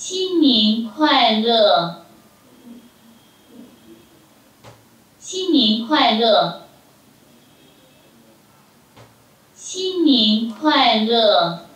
新年快乐。新年快乐。新年快乐。